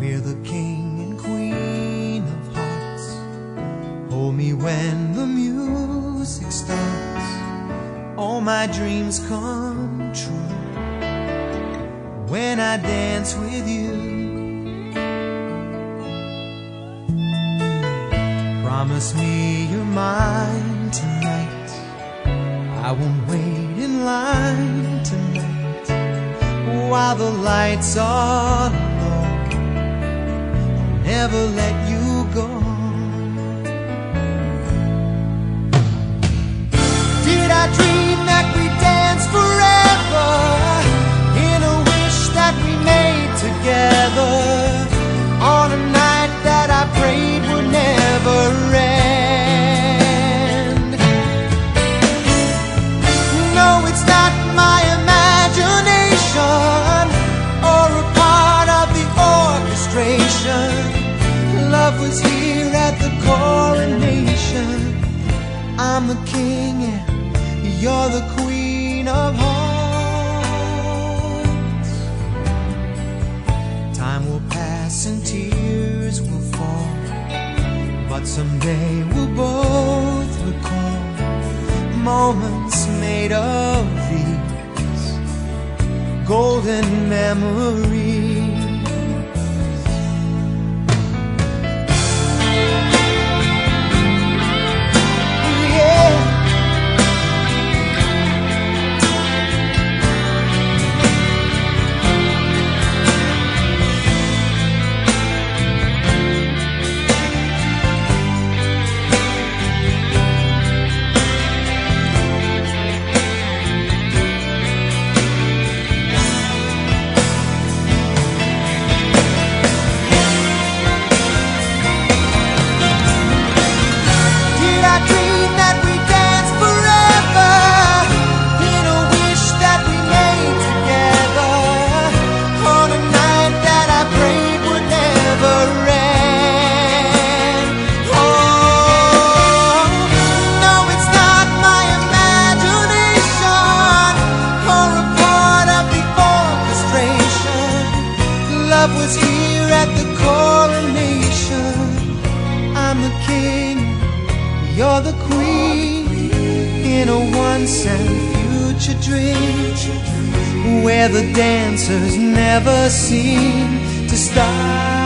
We're the king and queen of hearts. Hold me when the music starts. All my dreams come true when I dance with you. Promise me you're mine tonight. I won't wait in line tonight while the lights are never let you I'm the king and you're the queen of hearts. Time will pass and tears will fall, but someday we'll both recall moments made of these golden memories. Love was here at the coronation. I'm the king. You're the queen in a once and future dream where the dancers never seem to stop.